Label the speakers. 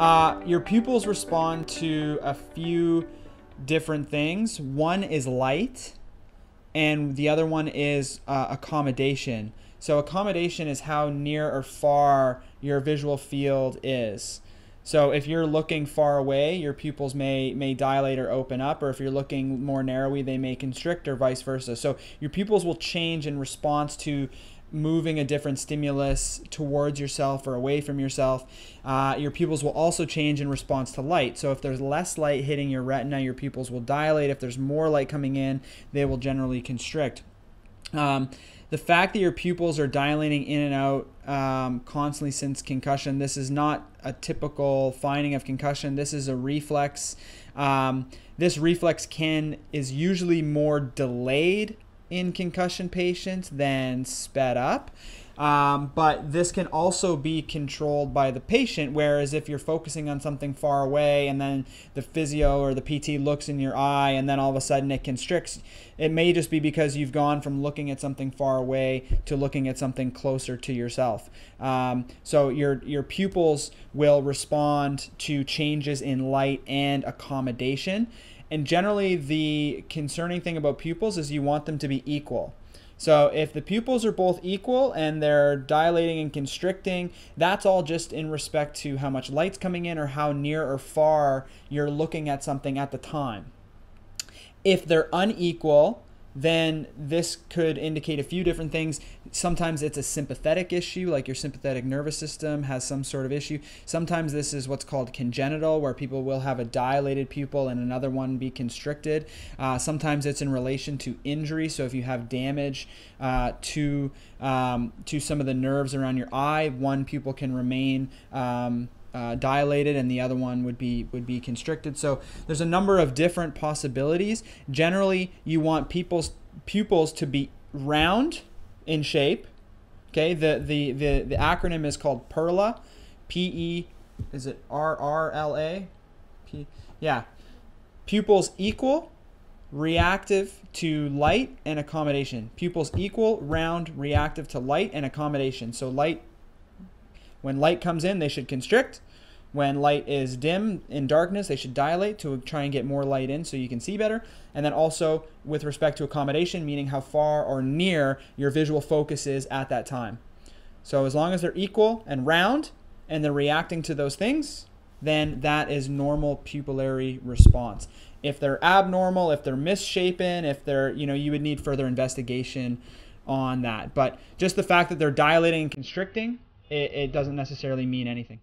Speaker 1: Uh, your pupils respond to a few different things. One is light, and the other one is uh, accommodation. So, accommodation is how near or far your visual field is. So if you're looking far away, your pupils may may dilate or open up, or if you're looking more narrowly, they may constrict, or vice versa. So your pupils will change in response to moving a different stimulus towards yourself or away from yourself. Uh, your pupils will also change in response to light. So if there's less light hitting your retina, your pupils will dilate. If there's more light coming in, they will generally constrict. Um, the fact that your pupils are dilating in and out um, constantly since concussion, this is not a typical finding of concussion. This is a reflex. Um, this reflex can is usually more delayed in concussion patients than sped up. Um, but this can also be controlled by the patient. Whereas if you're focusing on something far away and then the physio or the PT looks in your eye and then all of a sudden it constricts, it may just be because you've gone from looking at something far away to looking at something closer to yourself. Um, so your your pupils will respond to changes in light and accommodation. And generally, the concerning thing about pupils is you want them to be equal. So if the pupils are both equal and they're dilating and constricting, that's all just in respect to how much light's coming in or how near or far you're looking at something at the time. If they're unequal, then this could indicate a few different things. Sometimes it's a sympathetic issue, like your sympathetic nervous system has some sort of issue. Sometimes this is what's called congenital, where people will have a dilated pupil and another one be constricted. Uh, sometimes it's in relation to injury, so if you have damage uh, to um, to some of the nerves around your eye, one pupil can remain. Um, uh, dilated and the other one would be would be constricted. So there's a number of different possibilities. Generally, you want people's pupils to be round in shape. Okay, the the the, the acronym is called PERLA, P E is it R R L A? P yeah. Pupils equal, reactive to light and accommodation. Pupils equal, round, reactive to light and accommodation. So light when light comes in, they should constrict. When light is dim in darkness, they should dilate to try and get more light in so you can see better. And then also with respect to accommodation, meaning how far or near your visual focus is at that time. So as long as they're equal and round and they're reacting to those things, then that is normal pupillary response. If they're abnormal, if they're misshapen, if they're, you know, you would need further investigation on that. But just the fact that they're dilating and constricting it, it doesn't necessarily mean anything.